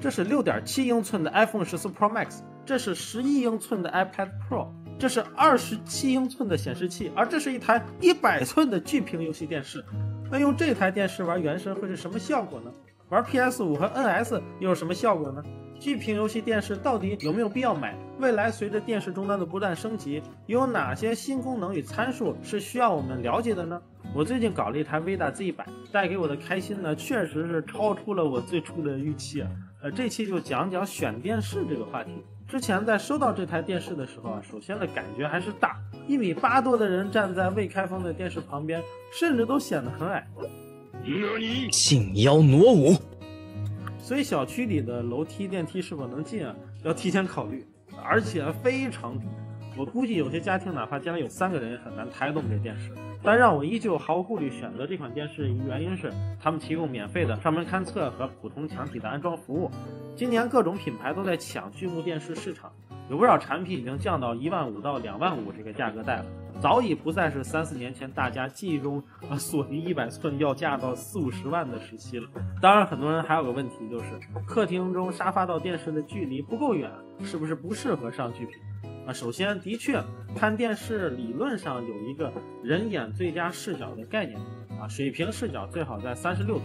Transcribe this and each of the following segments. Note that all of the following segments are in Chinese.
这是六点七英寸的 iPhone 十四 Pro Max，这是十一英寸的 iPad Pro，这是二十七英寸的显示器，而这是一台一百寸的巨屏游戏电视。那用这台电视玩《原神》会是什么效果呢？玩 PS 五和 NS 又有什么效果呢？巨屏游戏电视到底有没有必要买？未来随着电视终端的不断升级，有哪些新功能与参数是需要我们了解的呢？我最近搞了一台 Vida Z 百，带给我的开心呢，确实是超出了我最初的预期啊。呃，这期就讲讲选电视这个话题。之前在收到这台电视的时候啊，首先的感觉还是大，一米八多的人站在未开封的电视旁边，甚至都显得很矮。性妖挪舞，所以小区里的楼梯、电梯是否能进啊，要提前考虑，而且非常低。我估计有些家庭哪怕家里有三个人，也很难抬动这电视。但让我依旧毫无顾虑选择这款电视，原因是他们提供免费的上门勘测和普通墙体的安装服务。今年各种品牌都在抢巨幕电视市场，有不少产品已经降到一万五到两万五这个价格带了，早已不再是三四年前大家记忆中啊索尼一百寸要价到四五十万的时期了。当然，很多人还有个问题就是，客厅中沙发到电视的距离不够远，是不是不适合上巨屏？啊，首先的确看电视理论上有一个人眼最佳视角的概念啊，水平视角最好在三十六度。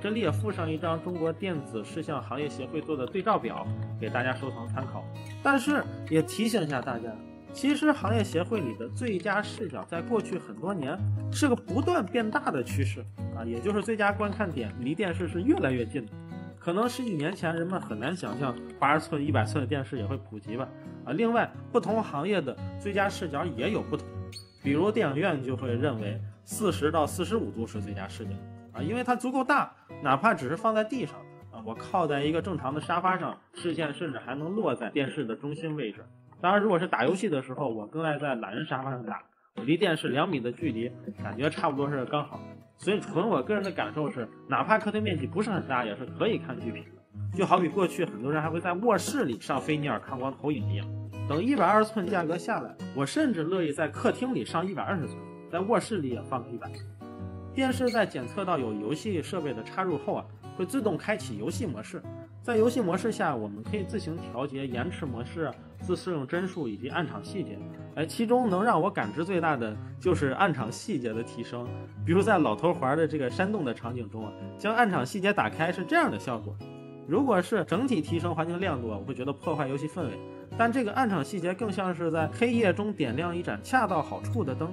这里也附上一张中国电子视像行业协会做的对照表，给大家收藏参考。但是也提醒一下大家，其实行业协会里的最佳视角在过去很多年是个不断变大的趋势啊，也就是最佳观看点离电视是越来越近的。可能十几年前人们很难想象八十寸、一百寸的电视也会普及吧。啊，另外不同行业的最佳视角也有不同，比如电影院就会认为四十到四十五度是最佳视角啊，因为它足够大，哪怕只是放在地上啊，我靠在一个正常的沙发上，视线甚至还能落在电视的中心位置。当然，如果是打游戏的时候，我更爱在懒人沙发上打，离电视两米的距离，感觉差不多是刚好。所以纯我个人的感受是，哪怕客厅面积不是很大，也是可以看巨屏的。就好比过去很多人还会在卧室里上菲涅尔看光投影一样，等一百二十寸价格下来，我甚至乐意在客厅里上一百二十寸，在卧室里也放个一百寸。电视在检测到有游戏设备的插入后啊，会自动开启游戏模式。在游戏模式下，我们可以自行调节延迟模式、自适应帧数以及暗场细节。哎，其中能让我感知最大的就是暗场细节的提升。比如在老头环的这个山洞的场景中啊，将暗场细节打开是这样的效果。如果是整体提升环境亮度啊，我会觉得破坏游戏氛围。但这个暗场细节更像是在黑夜中点亮一盏恰到好处的灯，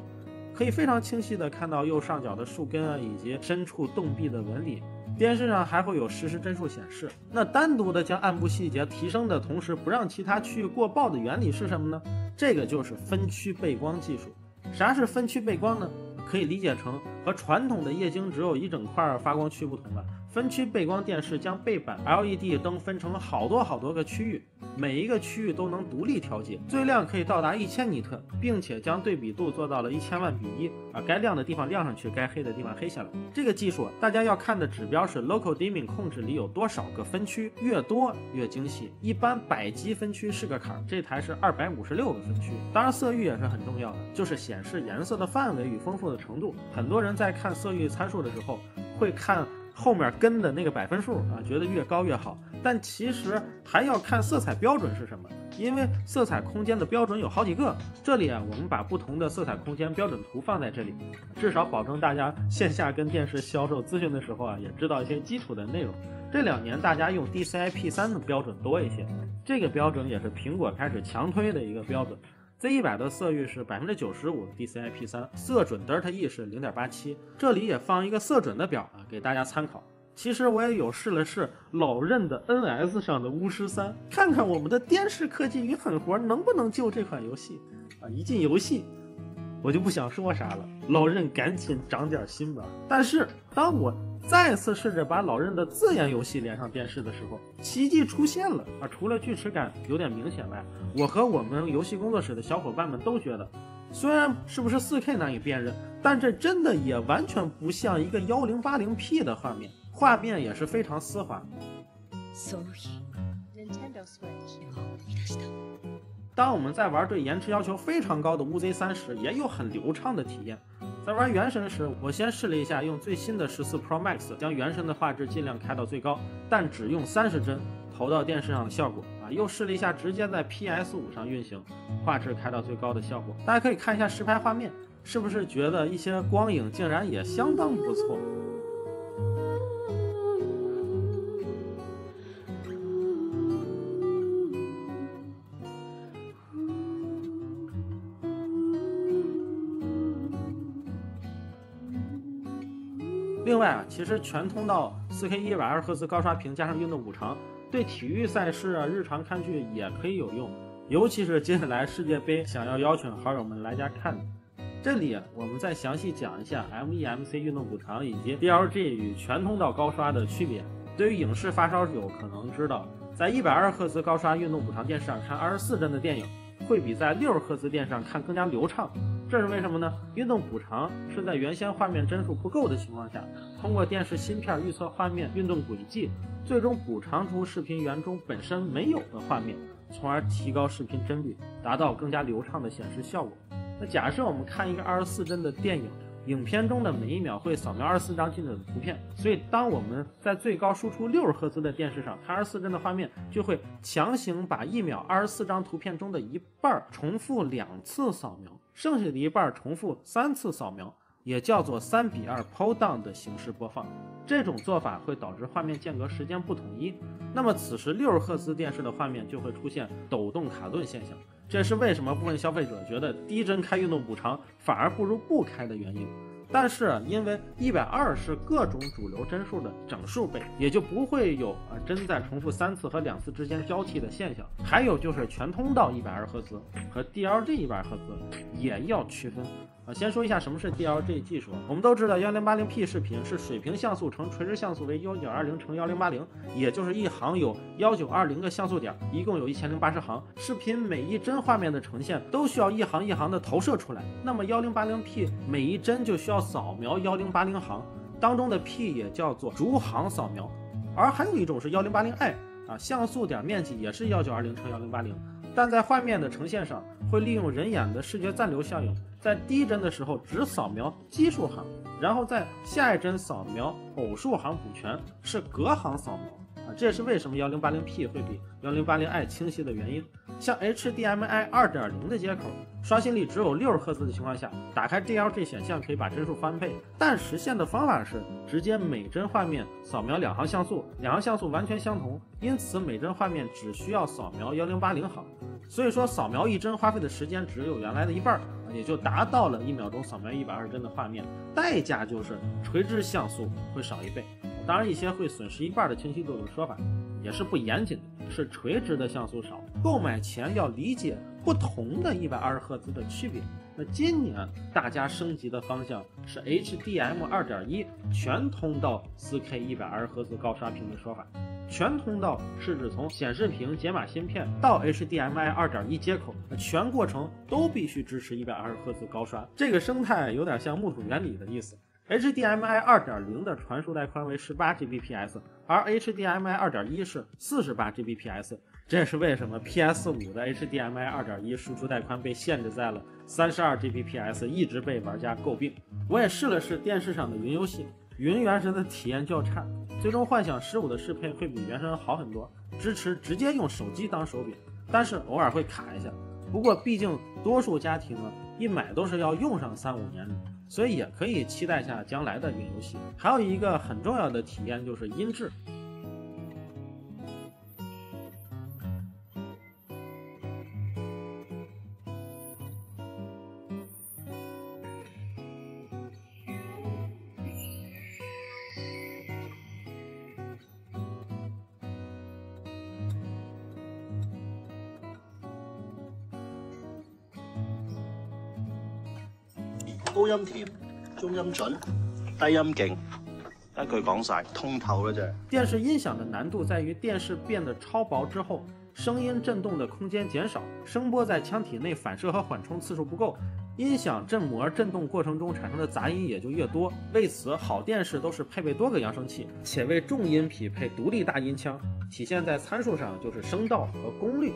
可以非常清晰地看到右上角的树根啊，以及深处洞壁的纹理。电视上还会有实时帧数显示。那单独的将暗部细节提升的同时，不让其他区域过曝的原理是什么呢？这个就是分区背光技术。啥是分区背光呢？可以理解成和传统的液晶只有一整块发光区不同了。分区背光电视将背板 LED 灯分成了好多好多个区域，每一个区域都能独立调节，最亮可以到达一千尼特，并且将对比度做到了一千万比一啊，该亮的地方亮上去，该黑的地方黑下来。这个技术大家要看的指标是 Local Dimming 控制里有多少个分区，越多越精细。一般百级分区是个坎儿，这台是二百五十六个分区。当然色域也是很重要的，就是显示颜色的范围与丰富的程度。很多人在看色域参数的时候会看。后面跟的那个百分数啊，觉得越高越好，但其实还要看色彩标准是什么，因为色彩空间的标准有好几个。这里啊，我们把不同的色彩空间标准图放在这里，至少保证大家线下跟电视销售咨询的时候啊，也知道一些基础的内容。这两年大家用 DCI-P 三的标准多一些，这个标准也是苹果开始强推的一个标准。Z 一百的色域是百分之九十五，DCI-P 三色准 Delta E 是零点八七，这里也放一个色准的表啊，给大家参考。其实我也有试了试老任的 NS 上的巫师三，看看我们的电视科技与狠活能不能救这款游戏啊！一进游戏，我就不想说啥了，老任赶紧长点心吧。但是当我再次试着把老任的自研游戏连上电视的时候，奇迹出现了啊！除了锯齿感有点明显外，我和我们游戏工作室的小伙伴们都觉得，虽然是不是 4K 难以辨认，但这真的也完全不像一个 1080P 的画面，画面也是非常丝滑。当我们在玩对延迟要求非常高的乌 Z 三时，也有很流畅的体验。在玩《原神》时，我先试了一下用最新的十四 Pro Max 将《原神》的画质尽量开到最高，但只用三十帧，投到电视上的效果又试了一下直接在 PS 五上运行，画质开到最高的效果。大家可以看一下实拍画面，是不是觉得一些光影竟然也相当不错？另外啊，其实全通道 4K 120赫兹高刷屏加上运动补偿，对体育赛事啊、日常看剧也可以有用。尤其是接下来世界杯，想要邀请好友们来家看。这里我们再详细讲一下 MEMC 运动补偿以及 DLG 与全通道高刷的区别。对于影视发烧友可能知道，在一百二十赫兹高刷运动补偿电视上看二十四帧的电影，会比在六十赫兹电视上看更加流畅。这是为什么呢？运动补偿是在原先画面帧数不够的情况下，通过电视芯片预测画面运动轨迹，最终补偿出视频源中本身没有的画面，从而提高视频帧率，达到更加流畅的显示效果。那假设我们看一个二十四帧的电影，影片中的每一秒会扫描二十四张精准的图片，所以当我们在最高输出六十赫兹的电视上看二十四帧的画面，就会强行把一秒二十四张图片中的一半重复两次扫描。剩下的一半重复三次扫描，也叫做三比二 pull down 的形式播放。这种做法会导致画面间隔时间不统一，那么此时六十赫兹电视的画面就会出现抖动卡顿现象。这是为什么部分消费者觉得低帧开运动补偿反而不如不开的原因。但是因为一百二是各种主流帧数的整数倍，也就不会有呃帧在重复三次和两次之间交替的现象。还有就是全通道一百二赫兹和 DLG 一百赫兹也要区分。先说一下什么是 DLG 技术。我们都知道，幺零八零 P 视频是水平像素乘垂直像素为幺九二零乘幺零八零，也就是一行有幺九二零个像素点，一共有一千零八十行。视频每一帧画面的呈现都需要一行一行的投射出来。那么幺零八零 P 每一帧就需要扫描幺零八零行，当中的 P 也叫做逐行扫描。而还有一种是幺零八零 I 啊，像素点面积也是幺九二零乘幺零八零。但在画面的呈现上，会利用人眼的视觉暂留效应，在第一帧的时候只扫描奇数行，然后在下一帧扫描偶数行补全，是隔行扫描啊。这也是为什么幺零八零 P 会比幺零八零 I 清晰的原因。像 HDMI 二点零的接口，刷新率只有六十赫兹的情况下，打开 DLG 选项可以把帧数翻倍，但实现的方法是直接每帧画面扫描两行像素，两行像素完全相同，因此每帧画面只需要扫描幺零八零行。所以说，扫描一帧花费的时间只有原来的一半，也就达到了一秒钟扫描一百二十帧的画面。代价就是垂直像素会少一倍。当然，一些会损失一半的清晰度的说法也是不严谨的，是垂直的像素少。购买前要理解不同的一百二十赫兹的区别。那今年大家升级的方向是 HDM 二点一全通道 4K 一百二十赫兹高刷屏的说法。全通道是指从显示屏解码芯片到 HDMI 2.1接口，全过程都必须支持120赫兹高刷。这个生态有点像木桶原理的意思。HDMI 2.0的传输带宽为 18Gbps，而 HDMI 2.1是 48Gbps。这也是为什么 PS5 的 HDMI 2.1输出带宽被限制在了 32Gbps，一直被玩家诟病。我也试了试电视上的云游戏。云原神的体验较差，最终幻想十五的适配会比原神好很多，支持直接用手机当手柄，但是偶尔会卡一下。不过毕竟多数家庭呢，一买都是要用上三五年的，所以也可以期待下将来的云游戏。还有一个很重要的体验就是音质。高音甜，中音准，低音劲，一句讲晒，通透了啫。电视音响的难度在于电视变得超薄之后，声音震动的空间减少，声波在腔体内反射和缓冲次数不够，音响振膜震动过程中产生的杂音也就越多。为此，好电视都是配备多个扬声器，且为重音匹配独立大音腔，体现在参数上就是声道和功率。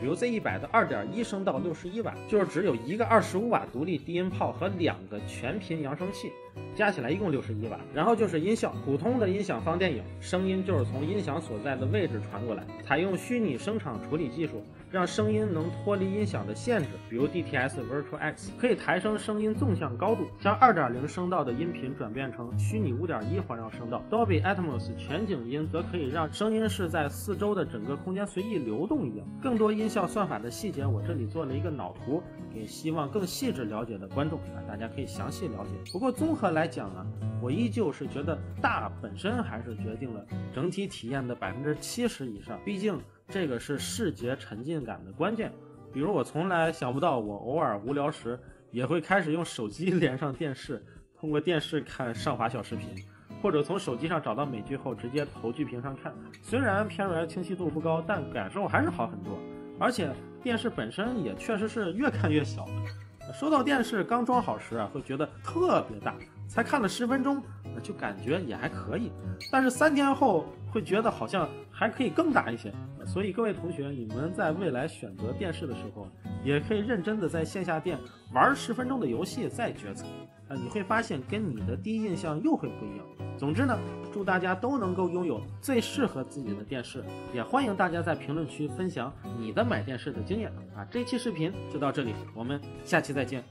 比如 Z 一百的二点一声道六十一瓦，就是只有一个二十五瓦独立低音炮和两个全频扬声器。加起来一共六十一瓦。然后就是音效，普通的音响放电影，声音就是从音响所在的位置传过来，采用虚拟声场处理技术。让声音能脱离音响的限制，比如 DTS Virtual X 可以抬升声音纵向高度，将2.0声道的音频转变成虚拟5.1环绕声道。Dolby Atmos 全景音则可以让声音是在四周的整个空间随意流动一样。更多音效算法的细节，我这里做了一个脑图，给希望更细致了解的观众啊，大家可以详细了解。不过综合来讲呢，我依旧是觉得大本身还是决定了整体体验的百分之七十以上，毕竟。这个是视觉沉浸感的关键，比如我从来想不到，我偶尔无聊时也会开始用手机 连上电视，通过电视看上滑小视频，或者从手机上找到美剧后直接投剧屏上看。虽然片源清晰度不高，但感受还是好很多。而且电视本身也确实是越看越小。收到电视刚装好时啊，会觉得特别大，才看了十分钟，就感觉也还可以。但是三天后会觉得好像还可以更大一些。所以各位同学，你们在未来选择电视的时候，也可以认真的在线下店玩十分钟的游戏再决策。啊，你会发现跟你的第一印象又会不一样。总之呢，祝大家都能够拥有最适合自己的电视，也欢迎大家在评论区分享你的买电视的经验。啊，这期视频就到这里，我们下期再见。